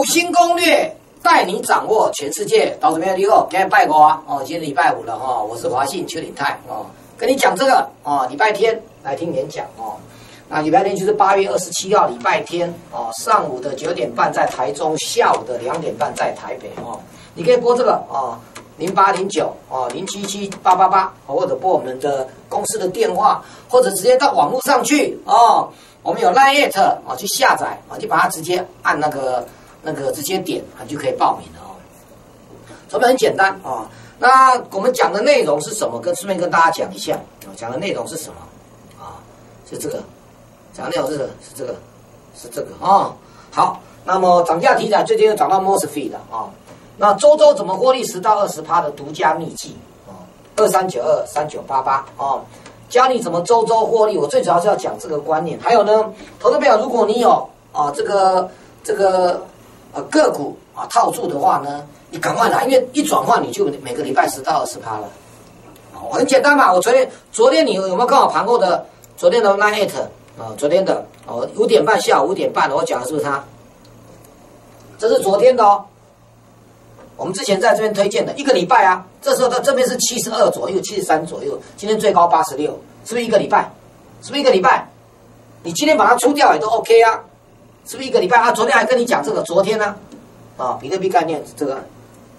股新攻略带你掌握全世界。到这边你好，今天拜过啊！哦，今天礼拜五了哈，我是华信邱鼎泰哦，跟你讲这个哦，礼拜天来听演讲哦。那礼拜天就是八月二十七号礼拜天哦，上午的九点半在台中，下午的两点半在台北哦。你可以拨这个啊，零八零九哦，零七七八八八，或者拨我们的公司的电话，或者直接到网络上去哦。我们有 Line 啊，去下载啊，就把它直接按那个那个直接点啊，就可以报名了哦。这边很简单啊。那我们讲的内容是什么？跟顺便跟大家讲一下啊，讲的内容是什么啊？是这个，讲的内容是是这个，是这个啊。好，那么涨价题材最近又涨到 Mosfet 的啊。那周周怎么获利十到二十趴的独家秘籍啊？二三九二三九八八啊。教你怎么周周获利，我最主要是要讲这个观念。还有呢，投资朋友，如果你有啊这个这个呃个股啊套住的话呢，你赶快来，因为一转换你就每个礼拜十到二十趴了。很简单嘛。我昨天昨天你有没有看我盘后的昨天的 nine eight 啊？昨天的哦五点半下午五点半我讲的是不是它？这是昨天的哦。我们之前在这边推荐的一个礼拜啊，这时候到这边是七十二左右，七十三左右，今天最高八十六，是不是一个礼拜？是不是一个礼拜？你今天把它出掉也都 OK 啊，是不是一个礼拜啊？昨天还跟你讲这个，昨天呢，啊，比特币概念这个，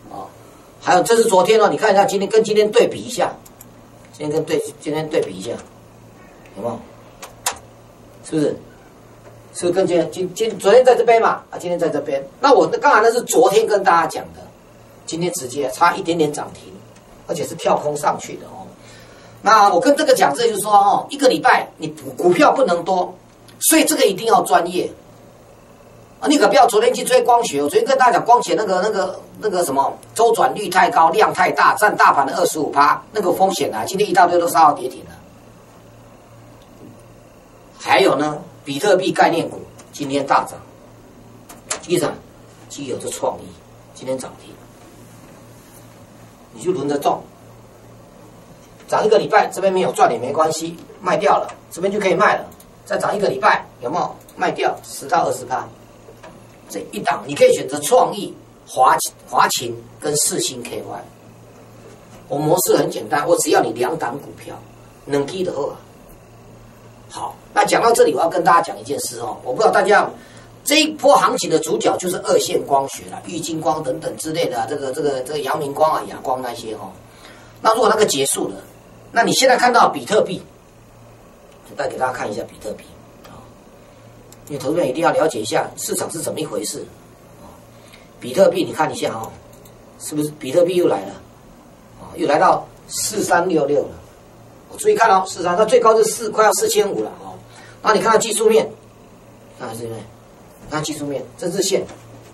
啊，还有这是昨天哦，你看一下今天跟今天对比一下，今天跟对今天对比一下，有没有？是不是？是不是跟今天今今昨天在这边嘛？啊，今天在这边，那我那刚才那是昨天跟大家讲的。今天直接差一点点涨停，而且是跳空上去的哦。那我跟这个讲，这就是说哦，一个礼拜你股票不能多，所以这个一定要专业。你可不要昨天去追光学，我昨天跟大家讲光学那个那个那个什么周转率太高，量太大，占大盘的二十五趴，那个风险啊，今天一大堆都杀到跌停了。还有呢，比特币概念股今天大涨，第三，既有这创意今天涨停。你就轮着中，涨一个礼拜，这边没有赚也没关系，卖掉了，这边就可以卖了。再涨一个礼拜，有没有卖掉十到二十趴？这一档你可以选择创意、华华勤跟四星 KY。我模式很简单，我只要你两档股票能低的话。好，那讲到这里，我要跟大家讲一件事哦，我不知道大家。这一波行情的主角就是二线光学了，玉金光等等之类的，这个这个这个阳明光啊、亚光那些哈。那如果那个结束了，那你现在看到比特币，再给大家看一下比特币，因为投资人一定要了解一下市场是怎么一回事。比特币你看一下哦，是不是比特币又来了啊？又来到四三六六了。我注意看哦，市场它最高是四快要四千五了哦。那你看到技术面，看这边。看技术面，这日线，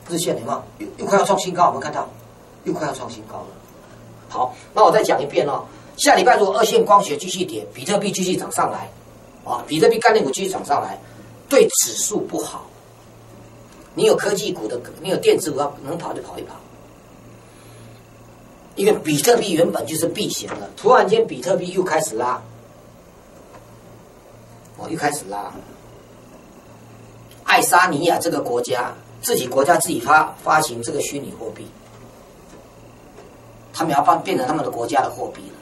日线，有没有？又又快要创新高，我们看到，又快要创新高了。好，那我再讲一遍哦。下礼拜如果二线光学继续跌，比特币继续涨上来，啊，比特币概念股继续涨上来，对指数不好。你有科技股的，你有电子股，能跑就跑一跑。因为比特币原本就是避险的，突然间比特币又开始拉，哦，又开始拉。爱沙尼亚这个国家自己国家自己发发行这个虚拟货币，他们要变变成他们的国家的货币了。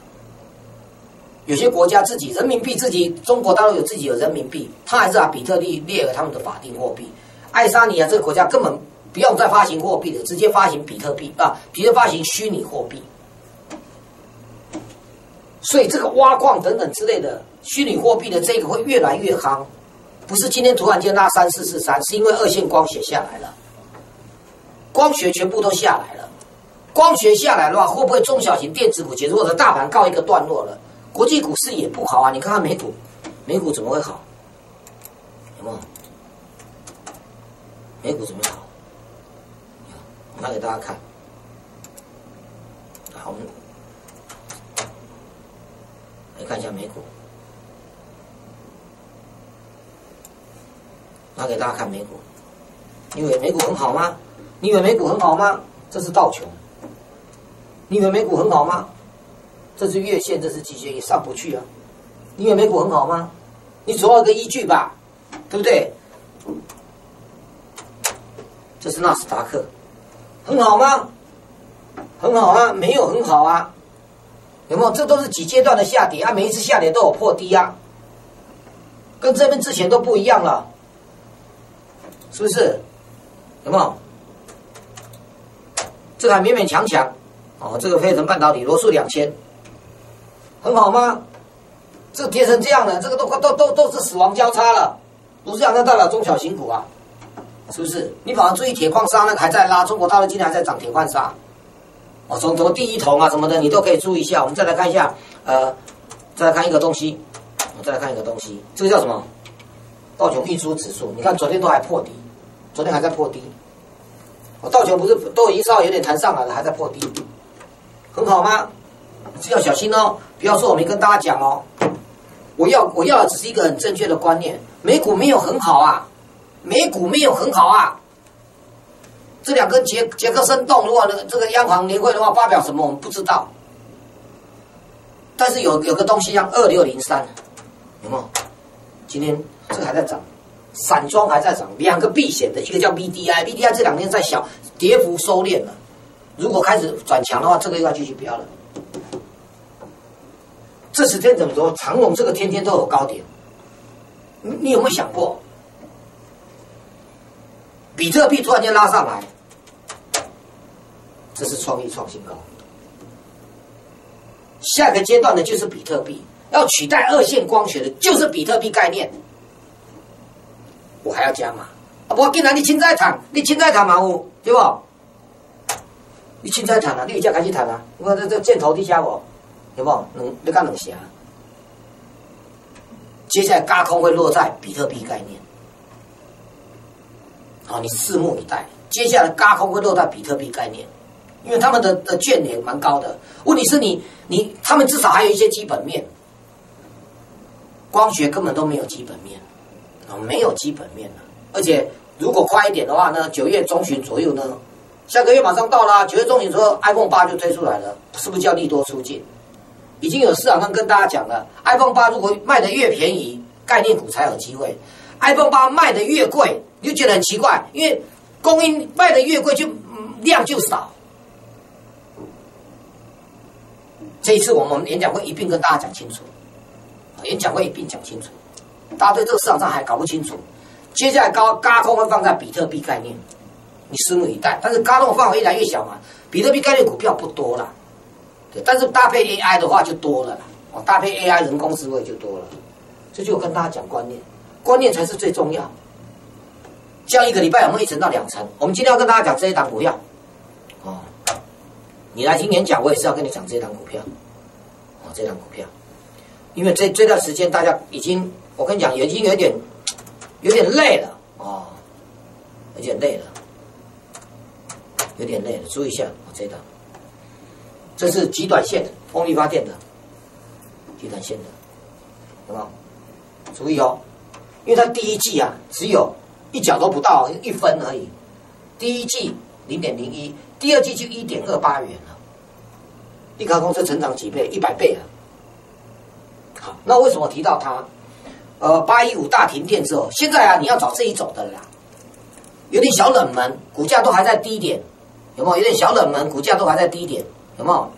有些国家自己人民币自己中国大陆有自己有人民币，他还是把比特币列为他们的法定货币。爱沙尼亚这个国家根本不用再发行货币了，直接发行比特币啊，直接发行虚拟货币。所以这个挖矿等等之类的虚拟货币的这个会越来越夯。不是今天突然间拉三四四三，是因为二线光学下来了，光学全部都下来了。光学下来的话，会不会中小型电子股结束，或者大盘告一个段落了？国际股市也不好啊！你看看美股，美股怎么会好？有没有？美股怎么好？拿给大家看。好，我们来看一下美股。拿给大家看美股，你以为美股很好吗？你以为美股很好吗？这是道琼。你以为美股很好吗？这是月线，这是季线，也上不去啊。你以为美股很好吗？你总要个依据吧，对不对？这是纳斯达克，很好吗？很好啊，没有很好啊，有没有？这都是几阶段的下跌啊，每一次下跌都有破低啊，跟这边之前都不一样了，是不是？有没有？这个还勉勉强强，哦，这个飞腾半导体罗素两千，很好吗？这跌成这样的，这个都快都都都是死亡交叉了，不是这样，那代表中小型股啊，是不是？你反而注意铁矿砂那个还在拉，中国大陆今天还在涨铁矿砂，哦，从从第一桶啊什么的，你都可以注意一下。我们再来看一下，呃，再来看一个东西，我再来看一个东西，这个叫什么？道琼运输指数，你看昨天都还破底，昨天还在破低。我道琼不是都已经稍微有点弹上来了，还在破低，很好吗？要小心哦，不要说我没跟大家讲哦。我要我要的只是一个很正确的观念，美股没有很好啊，美股没有很好啊。这两根杰杰克森动，如果这个央行年会的话发表什么，我们不知道。但是有有个东西像二六零三，有没有？今天这个还在涨。散装还在涨，两个避险的，一个叫 BDI，BDI 这两天在小跌幅收敛了，如果开始转强的话，这个又要继续飙了。这时间怎么说？长龙这个天天都有高点，你你有没有想过，比特币突然间拉上来，这是创意创新高，下个阶段呢就是比特币要取代二线光学的，就是比特币概念。我还要加码？啊，不，既然你青菜谈，你青菜谈嘛对不？你青菜谈啊，你一家开始谈啊。我这这箭头底下我，有不？两你干两下。接下来高空会落在比特币概念，好，你拭目以待。接下来高空会落在比特币概念，因为他们的的券也蛮高的。问题是你你他们至少还有一些基本面，光学根本都没有基本面。啊，没有基本面了，而且如果快一点的话呢，九月中旬左右呢，下个月马上到了，九月中旬之后，iPhone 八就推出来了，是不是叫利多出尽？已经有市场上跟大家讲了，iPhone 八如果卖的越便宜，概念股才有机会；iPhone 八卖的越贵，你就觉得很奇怪，因为供应卖的越贵，就量就少。这一次我们演讲会一并跟大家讲清楚，演讲会一并讲清楚。大家对这个市场上还搞不清楚，接下来高高空会放在比特币概念，你拭目以待。但是高空范围越来越小嘛，比特币概念股票不多了，但是搭配 AI 的话就多了，哦，搭配 AI 人工智慧就多了。这就我跟大家讲观念，观念才是最重要。这样一个礼拜有没有一成到两成？我们今天要跟大家讲这一档股票，哦，你来听演讲，我也是要跟你讲这一档股票，哦，这档股票，因为这这段时间大家已经。我跟你讲，已经有点有点累了哦，有点累了，有点累了。注意一下，我这一档，这是极短线风力发电的，极短线的，好不好？注意哦，因为它第一季啊，只有一角都不到一分而已，第一季零点零一，第二季就一点二八元了，立卡公司成长几倍？一百倍了。好，那为什么提到它？呃，八一五大停电之后，现在啊，你要找这一种的啦，有点小冷门，股价都还在低点，有没有？有点小冷门，股价都还在低点，有没有？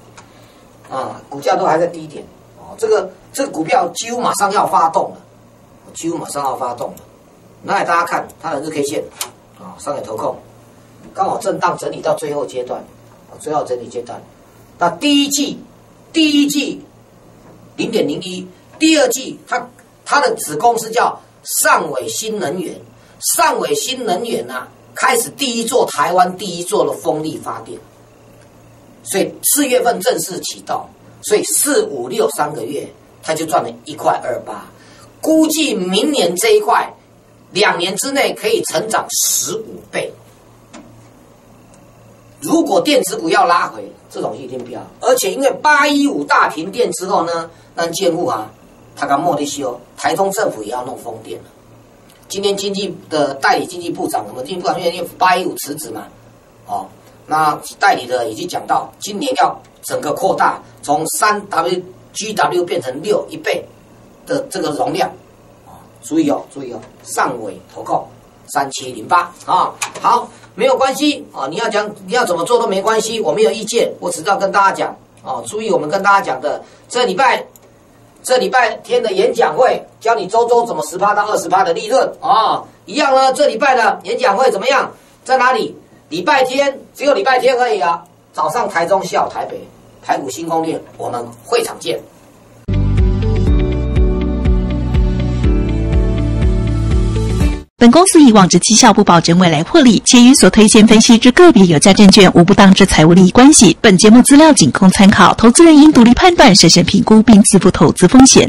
啊，股价都还在低点，哦，这个这个股票几乎马上要发动了，几乎马上要发动了。那给大家看它的日 K 线，啊，上海投控，刚好震荡整理到最后阶段，啊，最后整理阶段。那第一季，第一季零点零一，第二季它。它的子公司叫上尾新能源，上尾新能源呢，开始第一座台湾第一座的风力发电，所以四月份正式启动，所以四五六三个月，它就赚了一块二八，估计明年这一块，两年之内可以成长十五倍。如果电子股要拉回，这种一定不要，而且因为八一五大停电之后呢，让建物啊。他跟莫迪修，台中政府也要弄风电了。今天经济的代理经济部长，什么经济部长因为八一五辞职嘛，哦，那代理的已经讲到，今年要整个扩大，从三 W G W 变成六一倍的这个容量，啊，注意哦，注意哦，上尾投控三七零八啊，好。没有关系啊，你要讲你要怎么做都没关系，我没有意见，我只知道跟大家讲啊，注意我们跟大家讲的这礼拜这礼拜天的演讲会，教你周周怎么十趴到二十趴的利润啊，一样呢，这礼拜的演讲会怎么样？在哪里？礼拜天只有礼拜天而已啊，早上台中，下午台北，台股新攻略，我们会场见。本公司以往之绩效不保证未来获利，且与所推荐分析之个别有价证券无不当之财务利益关系。本节目资料仅供参考，投资人应独立判断、审慎评估并自负投资风险。